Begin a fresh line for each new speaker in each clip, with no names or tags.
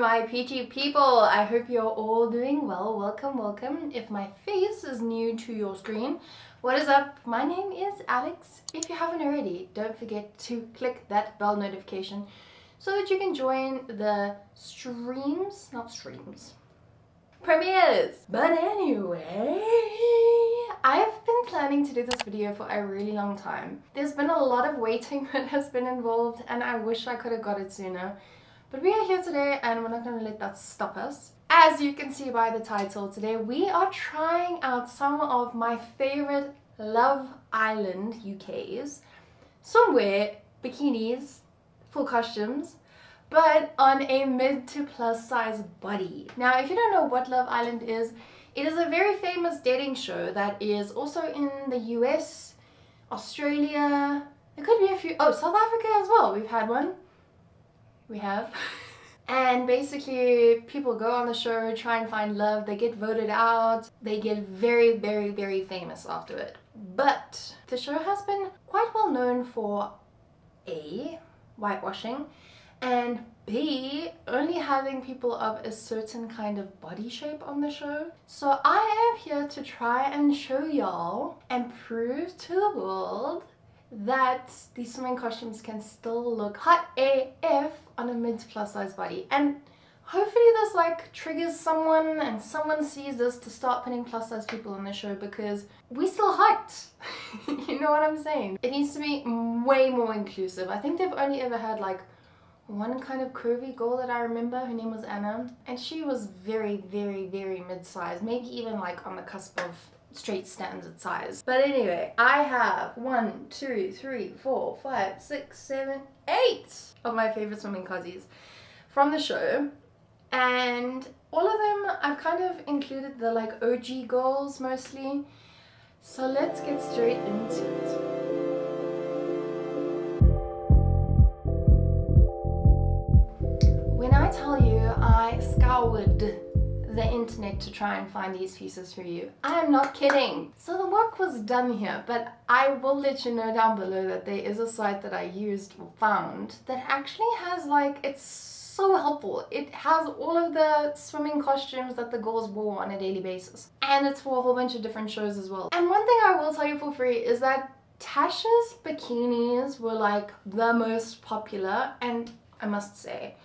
my peachy people. I hope you're all doing well. Welcome, welcome. If my face is new to your screen, what is up? My name is Alex. If you haven't already, don't forget to click that bell notification so that you can join the streams, not streams, premieres. But anyway, I've been planning to do this video for a really long time. There's been a lot of waiting that has been involved and I wish I could have got it sooner. But we are here today and we're not going to let that stop us. As you can see by the title today, we are trying out some of my favorite Love Island UKs. Somewhere bikinis, full costumes, but on a mid to plus size body. Now, if you don't know what Love Island is, it is a very famous dating show that is also in the US, Australia, there could be a few, oh, South Africa as well. We've had one. We have. And basically, people go on the show, try and find love, they get voted out, they get very, very, very famous after it. But the show has been quite well known for A, whitewashing, and B, only having people of a certain kind of body shape on the show. So I am here to try and show y'all and prove to the world that these swimming costumes can still look hot AF on a mid plus size body. And hopefully this like triggers someone and someone sees this to start putting plus size people on the show because we still hot. you know what I'm saying? It needs to be way more inclusive. I think they've only ever had like one kind of curvy girl that I remember. Her name was Anna. And she was very, very, very mid-sized. Maybe even like on the cusp of straight standard size. But anyway, I have one, two, three, four, five, six, seven, eight of my favorite swimming cozies from the show. And all of them, I've kind of included the like OG girls mostly. So let's get straight into it. The internet to try and find these pieces for you. I am not kidding. So the work was done here, but I will let you know down below that there is a site that I used or found that actually has like, it's so helpful. It has all of the swimming costumes that the girls wore on a daily basis. And it's for a whole bunch of different shows as well. And one thing I will tell you for free is that Tasha's bikinis were like the most popular and I must say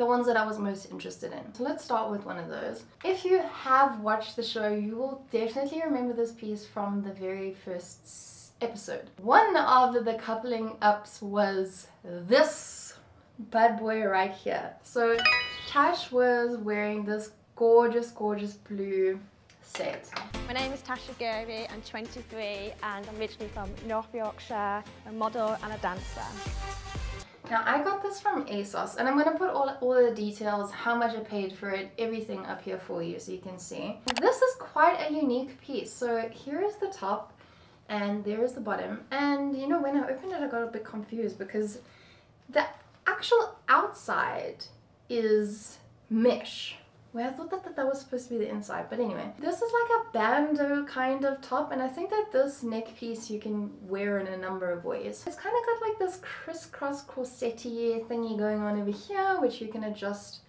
the ones that I was most interested in. So let's start with one of those. If you have watched the show, you will definitely remember this piece from the very first episode. One of the coupling ups was this bad boy right here. So Tash was wearing this gorgeous, gorgeous blue set.
My name is Tasha Ghouri, I'm 23 and I'm originally from North Yorkshire, a model and a dancer.
Now I got this from ASOS and I'm going to put all, all the details, how much I paid for it, everything up here for you so you can see. This is quite a unique piece. So here is the top and there is the bottom. And you know when I opened it I got a bit confused because the actual outside is mesh where I thought that, that that was supposed to be the inside, but anyway. This is like a bandeau kind of top, and I think that this neck piece you can wear in a number of ways. It's kind of got like this crisscross corsetty thingy going on over here, which you can adjust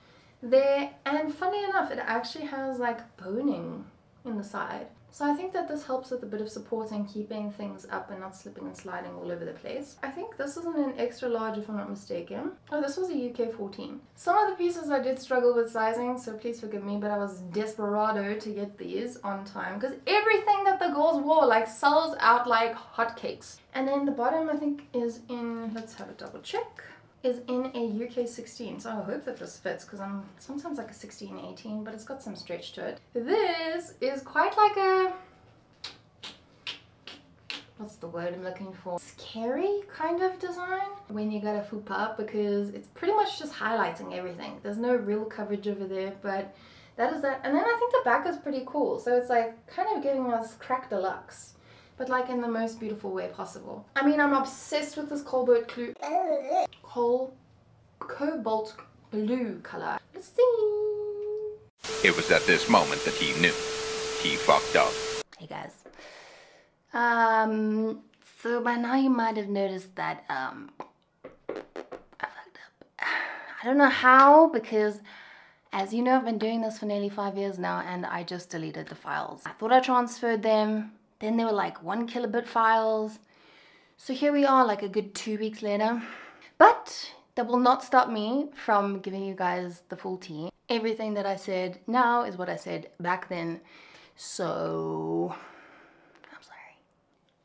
there. And funny enough, it actually has like boning in the side. So I think that this helps with a bit of support and keeping things up and not slipping and sliding all over the place. I think this isn't an extra large if I'm not mistaken. Oh, this was a UK 14. Some of the pieces I did struggle with sizing, so please forgive me, but I was desperado to get these on time because everything that the girls wore like sells out like hotcakes. And then the bottom I think is in, let's have a double check is in a UK 16 so I hope that this fits because I'm sometimes like a 16 18 but it's got some stretch to it. This is quite like a what's the word I'm looking for? Scary kind of design when you got a fupa up because it's pretty much just highlighting everything. There's no real coverage over there but that is that. And then I think the back is pretty cool so it's like kind of giving us crack deluxe but like in the most beautiful way possible. I mean, I'm obsessed with this cobalt blue, Col cobalt blue color. Let's see.
It was at this moment that he knew. He fucked up.
Hey guys. Um, so by now you might have noticed that, um, I fucked up. I don't know how because As you know, I've been doing this for nearly five years now and I just deleted the files. I thought I transferred them, then they were like one kilobit files. So here we are like a good two weeks later. But that will not stop me from giving you guys the full tea. Everything that I said now is what I said back then. So, I'm sorry.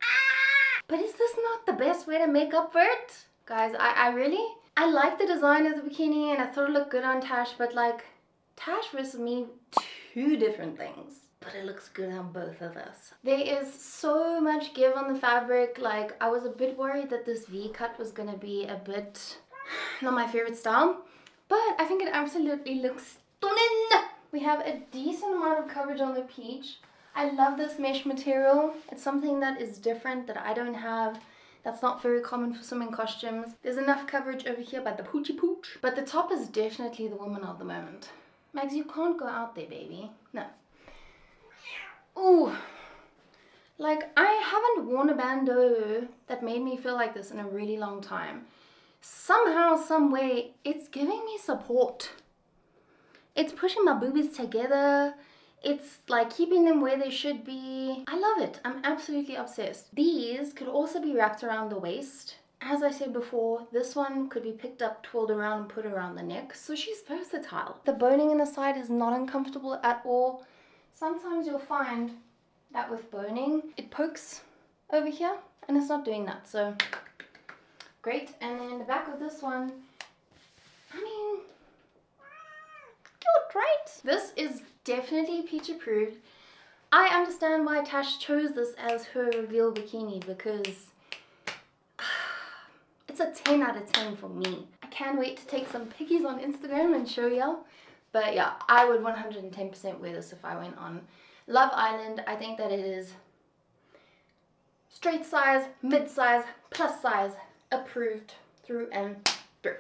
Ah! But is this not the best way to make up for it? Guys, I, I really, I like the design of the bikini and I thought it looked good on Tash, but like, Tash versus me, two different things but it looks good on both of us. There is so much give on the fabric. Like, I was a bit worried that this V-cut was gonna be a bit not my favorite style, but I think it absolutely looks stunning. We have a decent amount of coverage on the peach. I love this mesh material. It's something that is different that I don't have. That's not very common for swimming costumes. There's enough coverage over here by the poochie pooch. But the top is definitely the woman of the moment. Mags, you can't go out there, baby. No. Ooh. Like, I haven't worn a bandeau that made me feel like this in a really long time somehow, some way, it's giving me support. It's pushing my boobies together. It's like keeping them where they should be. I love it. I'm absolutely obsessed. These could also be wrapped around the waist. As I said before, this one could be picked up, twirled around, and put around the neck. So she's versatile. The boning in the side is not uncomfortable at all. Sometimes you'll find that with boning, it pokes over here and it's not doing that. So Great. And then the back of this one, I mean, cute, right? This is definitely peach approved. I understand why Tash chose this as her reveal bikini because it's a 10 out of 10 for me. I can't wait to take some pickies on Instagram and show y'all. But yeah, I would 110% wear this if I went on Love Island. I think that it is straight size, mid size, plus size, approved through and through.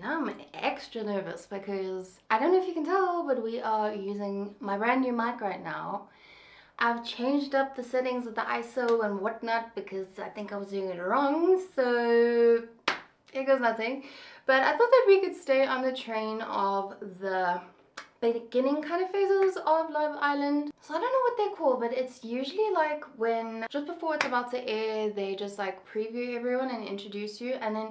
Now I'm extra nervous because I don't know if you can tell, but we are using my brand new mic right now. I've changed up the settings of the ISO and whatnot because I think I was doing it wrong, so it goes nothing. But I thought that we could stay on the train of the beginning kind of phases of Love Island. So I don't know what they're called, but it's usually like when just before it's about to air, they just like preview everyone and introduce you. And then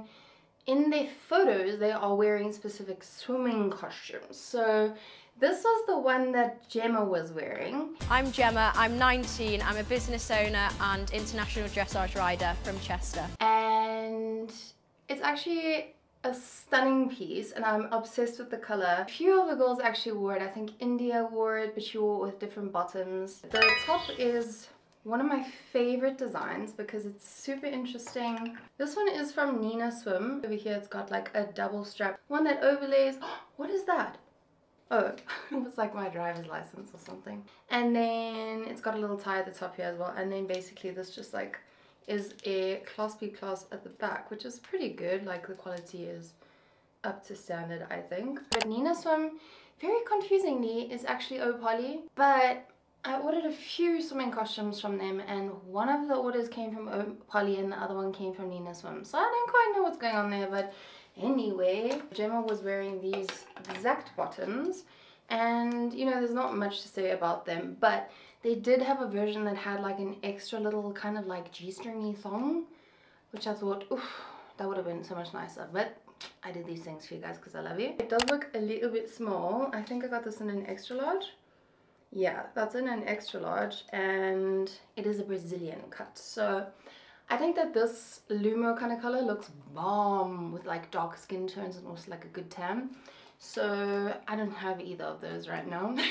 in their photos, they are wearing specific swimming costumes. So this was the one that Gemma was wearing.
I'm Gemma, I'm 19, I'm a business owner and international dressage rider from Chester.
And it's actually a stunning piece and I'm obsessed with the color. A few of the girls actually wore it. I think Indiyah wore it, but she wore it with different bottoms. The top is one of my favorite designs because it's super interesting. This one is from Neema Swim. Over here it's got like a double strap. One that overlays, what is that? Oh, it was like my driver's license or something. And then it's got a little tie at the top here as well. And then basically this just like is a claspy clasp at the back, which is pretty good. Like the quality is up to standard, I think. But Neema Swim, very confusingly, is actually Opoly. But I ordered a few swimming costumes from them and one of the orders came from Opoly and the other one came from Neema Swim. So I don't quite know what's going on there, but anyway, Gemma was wearing these exact bottoms and you know, there's not much to say about them, but they did have a version that had like an extra little kind of like G-stringy thong, which I thought, oof, that would have been so much nicer. But I did these things for you guys because I love you. It does look a little bit small. I think I got this in an extra large. Yeah, that's in an extra large and it is a Brazilian cut. So I think that this Lumo kind of color looks bomb with like dark skin tones and also like a good tan. So I don't have either of those right now.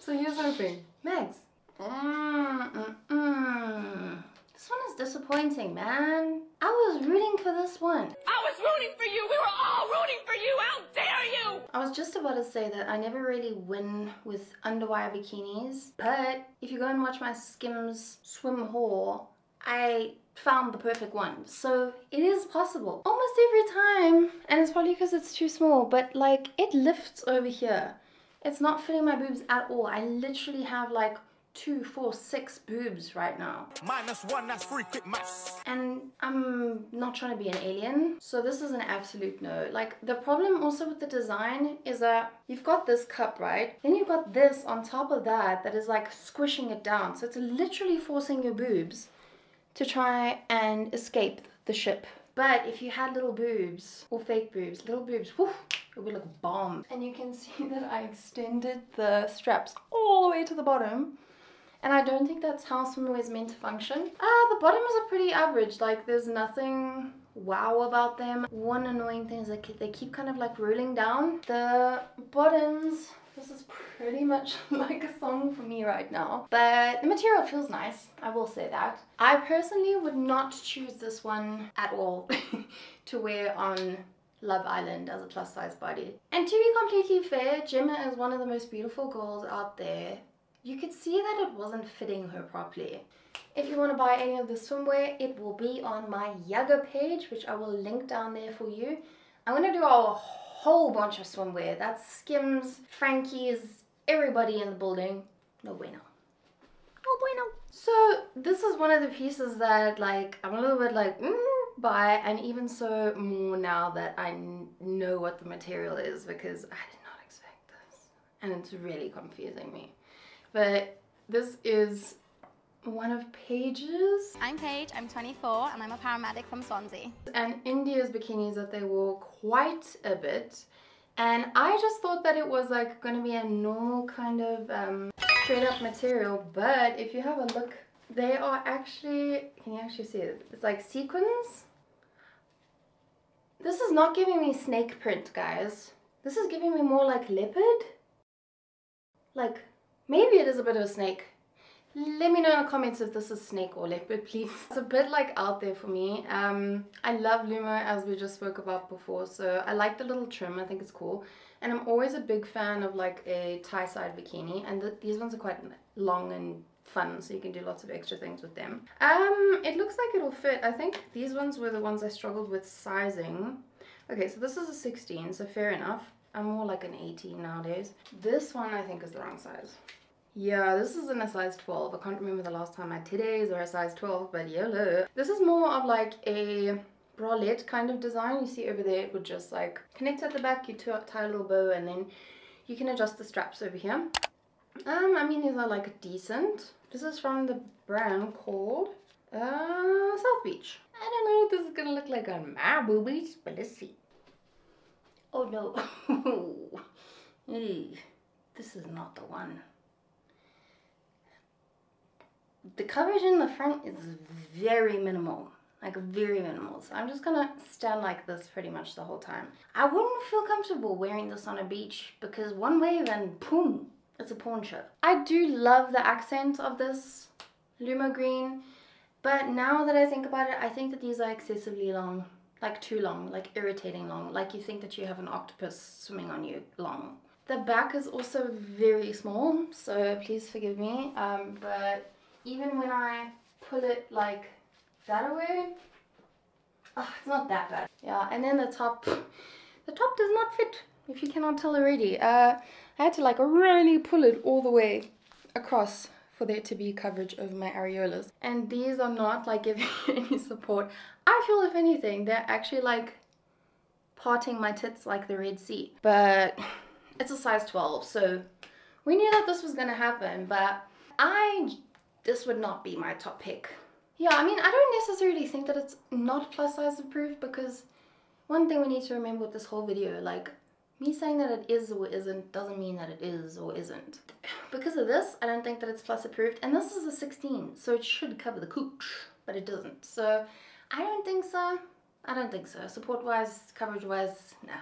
So here's hoping. Mags. Mm, mm, mm. This one is disappointing, man. I was rooting for this one.
I was rooting for you. We were all rooting for you. How dare you?
I was just about to say that I never really win with underwire bikinis. But if you go and watch my Skims swim haul, I found the perfect one. So it is possible. Almost every time. And it's probably because it's too small. But like it lifts over here. It's not fitting my boobs at all. I literally have like two, four, six boobs right now.
Minus one, that's free, quick maths.
And I'm not trying to be an alien, so this is an absolute no. Like, the problem also with the design is that you've got this cup, right? Then you've got this on top of that that is like squishing it down. So it's literally forcing your boobs to try and escape the ship. But if you had little boobs, or fake boobs, little boobs, whew, it would look bomb. And you can see that I extended the straps all the way to the bottom. And I don't think that's how swimwear is meant to function. Ah, the bottoms are pretty average. Like, there's nothing wow about them. One annoying thing is that they keep kind of like rolling down. The bottoms, this is pretty much like a song for me right now. But the material feels nice, I will say that. I personally would not choose this one at all to wear on Love Island as a plus size body. And to be completely fair, Gemma is one of the most beautiful girls out there you could see that it wasn't fitting her properly. If you want to buy any of the swimwear, it will be on my Yaga page, which I will link down there for you. I'm going to do a whole bunch of swimwear. That's Skims, Frankie's, everybody in the building. No bueno. No bueno. So this is one of the pieces that like I'm a little bit like mm, buy and even so more now that I know what the material is because I did not expect this and it's really confusing me. But this is one of Paige's.
I'm Paige, I'm 24, and I'm a paramedic from Swansea.
And Indiyah's bikinis that they wore quite a bit. And I just thought that it was like going to be a normal kind of um, straight up material. But if you have a look, they are actually, can you actually see it? It's like sequins. This is not giving me snake print, guys. This is giving me more like leopard. Like Maybe it is a bit of a snake. Let me know in the comments if this is snake or leopard, please. It's a bit like out there for me. Um, I love Lumo as we just spoke about before, so I like the little trim. I think it's cool. And I'm always a big fan of like a tie side bikini, and the, these ones are quite long and fun, so you can do lots of extra things with them. Um, it looks like it'll fit. I think these ones were the ones I struggled with sizing. Okay, so this is a 16, so fair enough. I'm more like an 18 nowadays. This one I think is the wrong size. Yeah, this is in a size 12. I can't remember the last time I had today's or a size 12, but yellow. This is more of like a bralette kind of design. You see over there, it would just like connect at the back, you tie a little bow, and then you can adjust the straps over here. Um, I mean, these are like decent. This is from the brand called uh, South Beach. I don't know what this is gonna look like on my boobies, but let's see. Oh no. this is not the one the coverage in the front is very minimal like very minimal so i'm just gonna stand like this pretty much the whole time i wouldn't feel comfortable wearing this on a beach because one wave and boom it's a poncho i do love the accent of this lumo green but now that i think about it i think that these are excessively long like too long like irritating long like you think that you have an octopus swimming on you long the back is also very small so please forgive me um, but even when I pull it like that away, oh, it's not that bad. Yeah, and then the top, the top does not fit, if you cannot tell already. Uh, I had to like really pull it all the way across for there to be coverage over my areolas. And these are not like giving any support. I feel if anything, they're actually like parting my tits like the Red Sea. But it's a size 12, so we knew that this was gonna happen, but I this would not be my top pick. Yeah, I mean, I don't necessarily think that it's not plus size approved because one thing we need to remember with this whole video, like, me saying that it is or isn't doesn't mean that it is or isn't. Because of this, I don't think that it's plus approved. And this is a 16, so it should cover the cooch, but it doesn't. So I don't think so. I don't think so. Support-wise, coverage-wise, nah,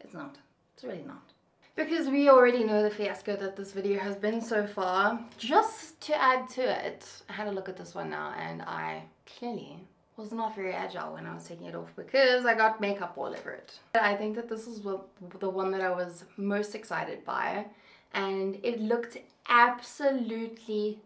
it's not. It's really not. Because we already know the fiasco that this video has been so far, just to add to it, I had a look at this one now and I clearly was not very agile when I was taking it off because I got makeup all over it. I think that this is the one that I was most excited by and it looked absolutely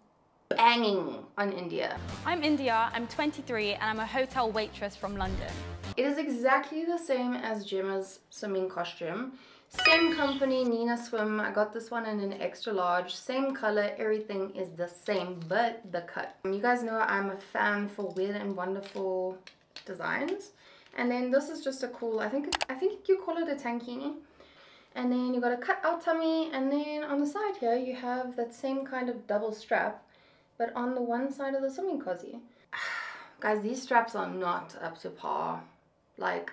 banging on Indiyah.
I'm Indiyah, I'm 23 and I'm a hotel waitress from London.
It is exactly the same as Gemma's swimming costume. Same company, Neema Swim. I got this one in an extra large. Same color, everything is the same, but the cut. You guys know I'm a fan for weird and wonderful designs. And then this is just a cool, I think, I think you call it a tankini. And then you got a cut out tummy. And then on the side here, you have that same kind of double strap, but on the one side of the swimming cozy. Guys, these straps are not up to par. Like,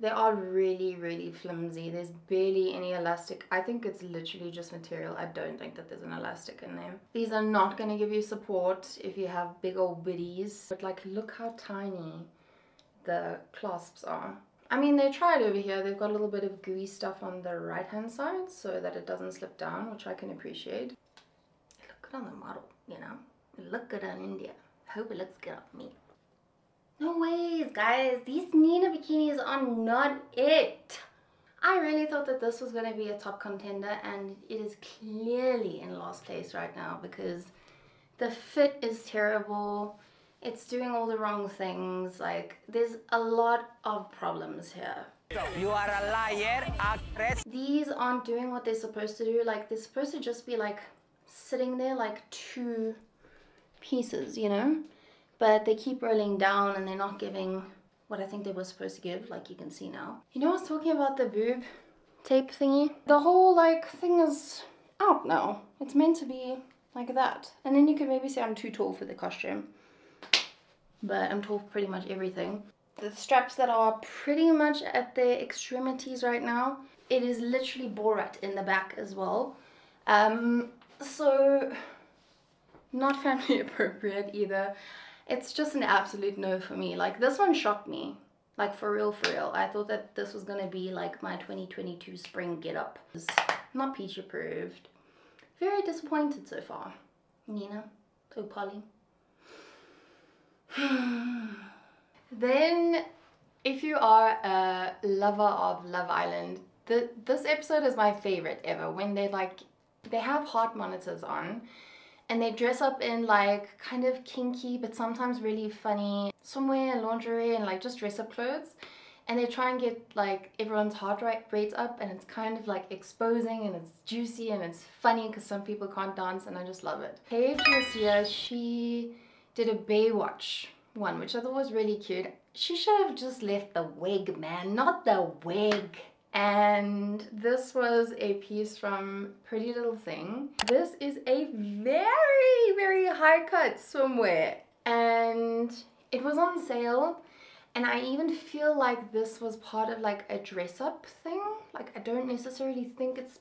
they are really, really flimsy. There's barely any elastic. I think it's literally just material. I don't think that there's an elastic in there. These are not going to give you support if you have big old biddies. But like, look how tiny the clasps are. I mean, they tried over here. They've got a little bit of gooey stuff on the right-hand side so that it doesn't slip down, which I can appreciate. Look good on the model, you know? Look good on Indiyah. Hope it looks good on me. No ways, guys. These Neema bikinis are not it. I really thought that this was going to be a top contender and it is clearly in last place right now because the fit is terrible. It's doing all the wrong things. Like, there's a lot of problems here.
You are a liar, actress.
These aren't doing what they're supposed to do. Like, they're supposed to just be like sitting there like two pieces, you know? But they keep rolling down and they're not giving what I think they were supposed to give, like you can see now. You know I was talking about the boob tape thingy? The whole like thing is out now. It's meant to be like that. And then you can maybe say I'm too tall for the costume. But I'm tall for pretty much everything. The straps that are pretty much at their extremities right now. It is literally Borat in the back as well. Um, so not family appropriate either it's just an absolute no for me. Like this one shocked me. Like for real, for real. I thought that this was gonna be like my 2022 spring get up. It's not peach approved. Very disappointed so far. Neema, so Polly. then if you are a lover of Love Island, the, this episode is my favorite ever. When they like, they have heart monitors on and they dress up in like kind of kinky but sometimes really funny swimwear and lingerie and like just dress up clothes and they try and get like everyone's heart rates up and it's kind of like exposing and it's juicy and it's funny because some people can't dance and I just love it. Paige year she did a Baywatch one which I thought was really cute. She should have just left the wig man not the wig and this was a piece from Pretty Little Thing. This is a very, very high cut swimwear and it was on sale and I even feel like this was part of like a dress up thing. Like I don't necessarily think it's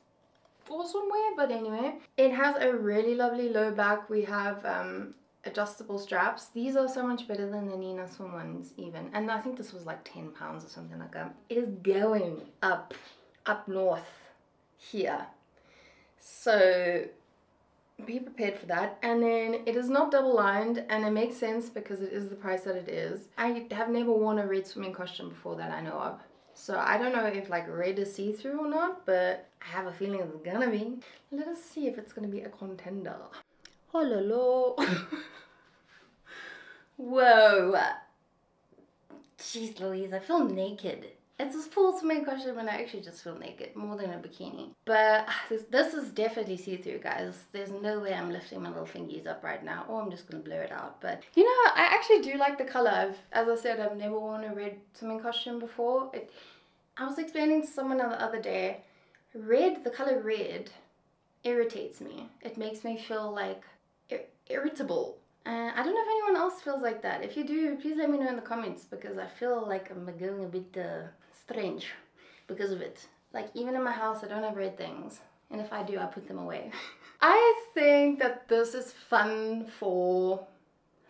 for swimwear, but anyway. It has a really lovely low back. We have um, adjustable straps. These are so much better than the Neema Swim ones even. And I think this was like 10 pounds or something like that. It is going up, up north here. So be prepared for that and then it is not double lined and it makes sense because it is the price that it is i have never worn a red swimming costume before that i know of so i don't know if like red is see-through or not but i have a feeling it's gonna be let us see if it's gonna be a contender Hello. Whoa. Jeez Louise, I feel naked. It's a full swimming costume when I actually just feel naked, more than a bikini. But ah, this, this is definitely see-through, guys. There's no way I'm lifting my little fingies up right now, or I'm just gonna blur it out. But, you know, I actually do like the color. I've, as I said, I've never worn a red swimming costume before. It, I was explaining to someone the other day, red, the color red, irritates me. It makes me feel like irritable. And I don't know if anyone else feels like that. If you do, please let me know in the comments because I feel like I'm going a bit uh, strange because of it. Like even in my house, I don't have red things. And if I do, I put them away. I think that this is fun for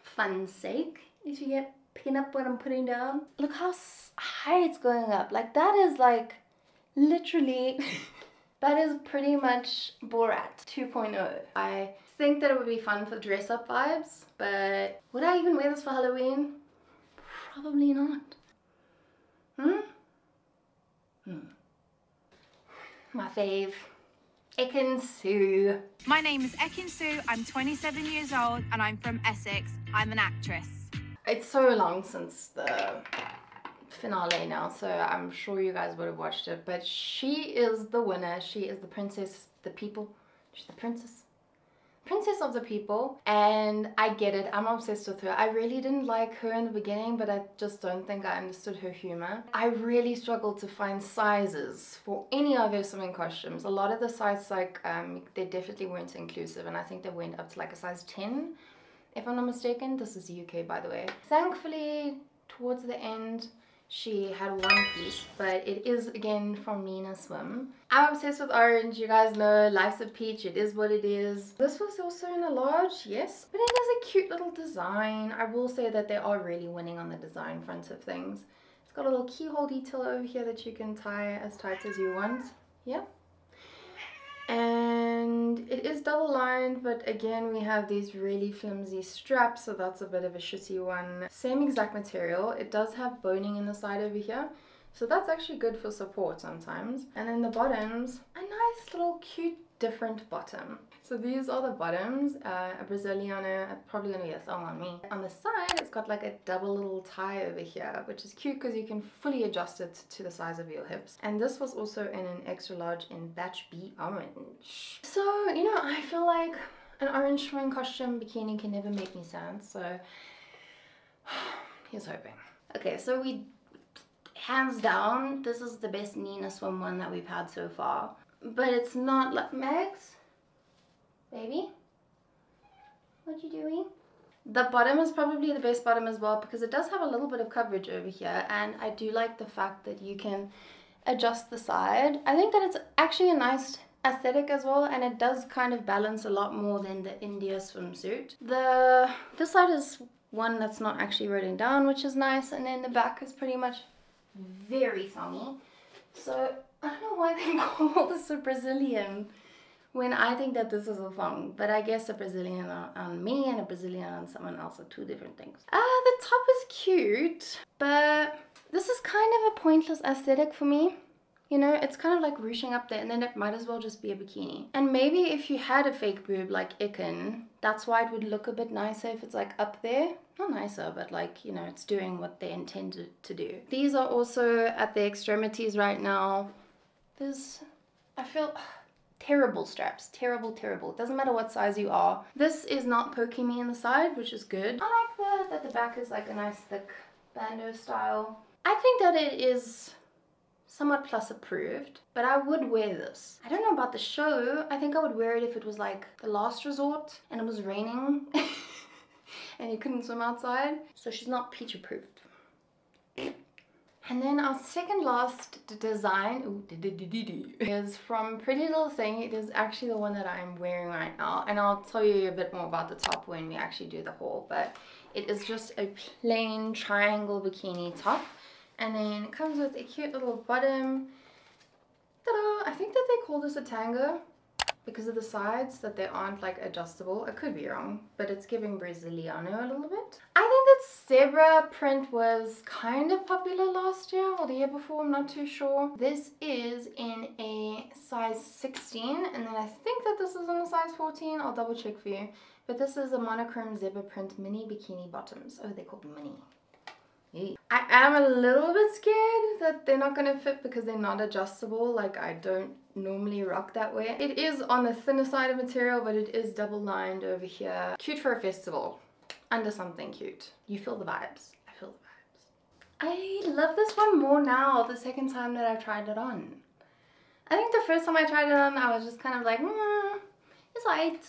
fun's sake. If you get pin up what I'm putting down. Look how high it's going up. Like that is like literally, that is pretty much Borat 2.0. I think that it would be fun for dress up vibes, but would I even wear this for Halloween? Probably not. Hmm? Hmm. My fave. Ekin-Su.
My name is Ekin Su, I'm 27 years old and I'm from Essex. I'm an actress.
it's so long since the finale now, so I'm sure you guys would have watched it. But she is the winner. She is the princess, the people. She's the princess. Princess of the people, and I get it. I'm obsessed with her. I really didn't like her in the beginning, but I just don't think I understood her humor. I really struggled to find sizes for any of her swimming costumes. A lot of the sizes, like, um, they definitely weren't inclusive, and I think they went up to like a size 10 if I'm not mistaken. This is the UK, by the way. Thankfully, towards the end, she had one piece, but it is again from Neema Swim. I'm obsessed with orange, you guys know, life's a peach, it is what it is. This was also in a large, yes, but it has a cute little design. I will say that they are really winning on the design front of things. It's got a little keyhole detail over here that you can tie as tight as you want. Yeah, and it is double lined but again we have these really flimsy straps so that's a bit of a shitty one same exact material it does have boning in the side over here so that's actually good for support sometimes and then the bottoms a nice little cute different bottom so these are the bottoms, uh, a Braziliana, probably gonna be a thong on me. On the side, it's got like a double little tie over here, which is cute because you can fully adjust it to the size of your hips. And this was also in an extra large in batch B orange. So, you know, I feel like an orange swimming costume bikini can never make me sad, so here's hoping. Okay, so we, hands down, this is the best Neema Swim one that we've had so far. But it's not like, Megs? Baby? What you doing? The bottom is probably the best bottom as well because it does have a little bit of coverage over here and I do like the fact that you can adjust the side. I think that it's actually a nice aesthetic as well and it does kind of balance a lot more than the Indiyah swimsuit. The This side is one that's not actually rolling down which is nice and then the back is pretty much very thongy. So I don't know why they call this a Brazilian when I think that this is a thong, but I guess a Brazilian on, on me and a Brazilian on someone else are two different things. Ah, uh, the top is cute, but this is kind of a pointless aesthetic for me. You know, it's kind of like ruching up there and then it might as well just be a bikini. And maybe if you had a fake boob like Ekin, that's why it would look a bit nicer if it's like up there. Not nicer, but like, you know, it's doing what they intended to do. These are also at the extremities right now. There's, I feel, terrible straps terrible terrible it doesn't matter what size you are this is not poking me in the side which is good i like the that the back is like a nice thick bandeau style i think that it is somewhat plus approved but i would wear this i don't know about the show i think i would wear it if it was like the last resort and it was raining and you couldn't swim outside so she's not peach approved and then our second last design is from Pretty Little Thing. It is actually the one that I'm wearing right now. And I'll tell you a bit more about the top when we actually do the haul. But it is just a plain triangle bikini top. And then it comes with a cute little bottom. I think that they call this a tanga because of the sides that they aren't like adjustable. I could be wrong, but it's giving Braziliano a little bit. I think that zebra print was kind of popular last year or the year before, I'm not too sure. This is in a size 16 and then I think that this is in a size 14. I'll double check for you. But this is a monochrome zebra print mini bikini bottoms. Oh, they're called mini. I am a little bit scared that they're not going to fit because they're not adjustable. Like I don't normally rock that way. It is on the thinner side of material, but it is double lined over here. Cute for a festival. Under something cute. You feel the vibes. I feel the vibes. I love this one more now the second time that I've tried it on. I think the first time I tried it on, I was just kind of like, hmm, it's right.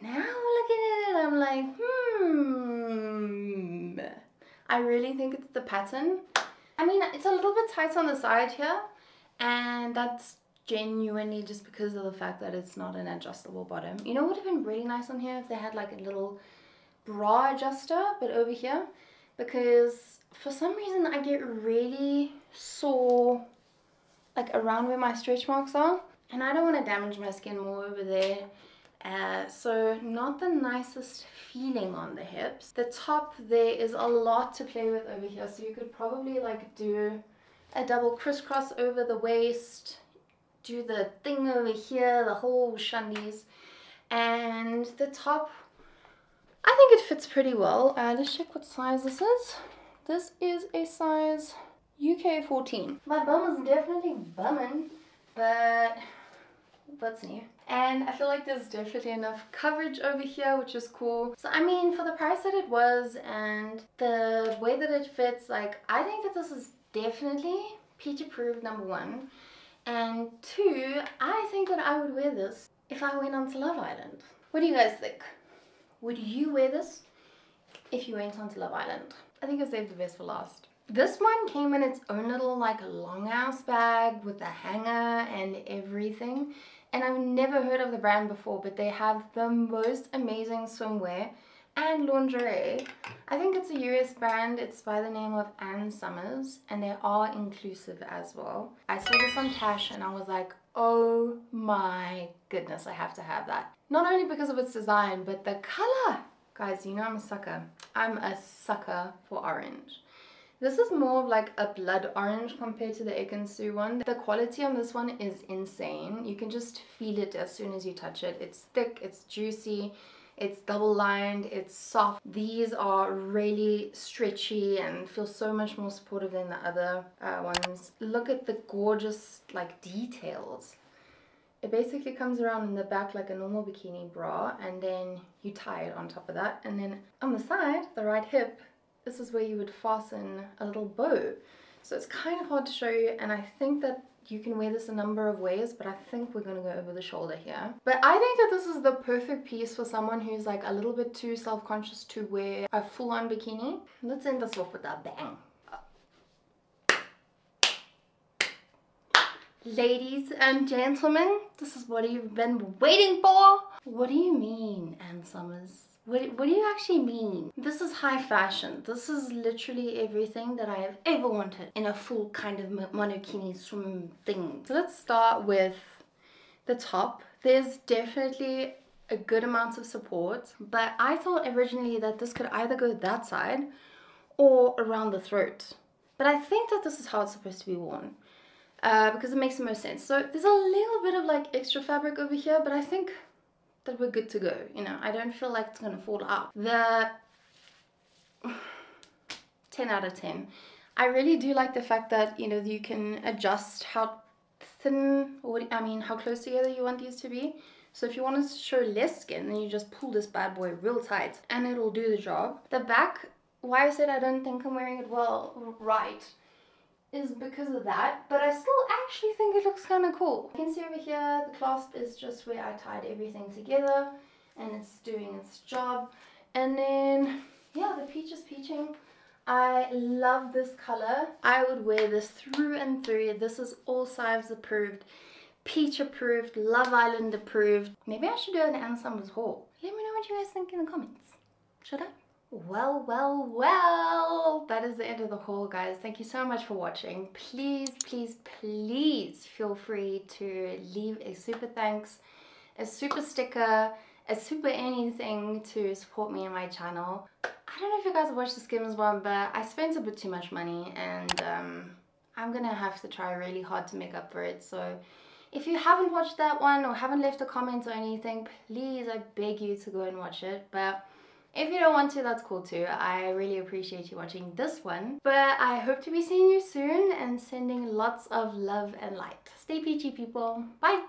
Now looking at it, I'm like, hmm. I really think it's the pattern. I mean, it's a little bit tight on the side here, and that's genuinely just because of the fact that it's not an adjustable bottom. You know what would have been really nice on here if they had like a little bra adjuster, but over here, because for some reason I get really sore like around where my stretch marks are, and I don't want to damage my skin more over there. Uh, so not the nicest feeling on the hips. The top there is a lot to play with over here, so you could probably like do a double crisscross over the waist, do the thing over here, the whole shandies. And the top I think it fits pretty well. Uh, let's check what size this is. This is a size UK 14. My bum is definitely bumming, but that's new. And I feel like there's definitely enough coverage over here, which is cool. So I mean, for the price that it was and the way that it fits, like I think that this is definitely peach approved number one. And two, I think that I would wear this if I went on to Love Island. What do you guys think? Would you wear this if you went on to Love Island? I think I saved the best for last. This one came in its own little like long ass bag with a hanger and everything. And I've never heard of the brand before, but they have the most amazing swimwear and lingerie. I think it's a US brand. It's by the name of Ann Summers and they are inclusive as well. I saw this on Tash and I was like, oh my goodness, I have to have that. Not only because of its design, but the color. Guys, you know I'm a sucker. I'm a sucker for orange. This is more of like a blood orange compared to the Ekin-Su one. The quality on this one is insane. You can just feel it as soon as you touch it. It's thick, it's juicy, it's double lined, it's soft. These are really stretchy and feel so much more supportive than the other uh, ones. Look at the gorgeous like details. It basically comes around in the back like a normal bikini bra and then you tie it on top of that and then on the side, the right hip, this is where you would fasten a little bow. So it's kind of hard to show you and I think that you can wear this a number of ways but I think we're to go over the shoulder here. But I think that this is the perfect piece for someone who's like a little bit too self-conscious to wear a full-on bikini. Let's end this off with a bang. Ladies and gentlemen, this is what you've been waiting for. What do you mean, Ann Summers? What, what do you actually mean? This is high fashion. This is literally everything that I have ever wanted in a full kind of monokini swim thing. So let's start with the top. There's definitely a good amount of support, but I thought originally that this could either go that side or around the throat. But I think that this is how it's supposed to be worn. Uh, because it makes the most sense. So there's a little bit of like extra fabric over here, but I think that we're good to go. You know, I don't feel like it's gonna fall out. The 10 out of 10. I really do like the fact that, you know, you can adjust how thin, or I mean, how close together you want these to be. So if you want to show less skin, then you just pull this bad boy real tight and it'll do the job. The back, why I said I don't think I'm wearing it well right is because of that, but I still actually think it looks kind of cool. You can see over here, the clasp is just where I tied everything together and it's doing its job. And then, yeah, the peach is peaching. I love this color. I would wear this through and through. This is all size approved, peach approved, Love Island approved. Maybe I should do Ann Summers haul. Let me know what you guys think in the comments. Should I? Well, well, well, that is the end of the haul, guys. Thank you so much for watching. Please, please, please feel free to leave a super thanks, a super sticker, a super anything to support me and my channel. I don't know if you guys watched the Skims one, but I spent a bit too much money and um, I'm gonna have to try really hard to make up for it. So if you haven't watched that one or haven't left a comment or anything, please, I beg you to go and watch it. But if you don't want to, that's cool too. I really appreciate you watching this one. But I hope to be seeing you soon and sending lots of love and light. Stay peachy, people. Bye!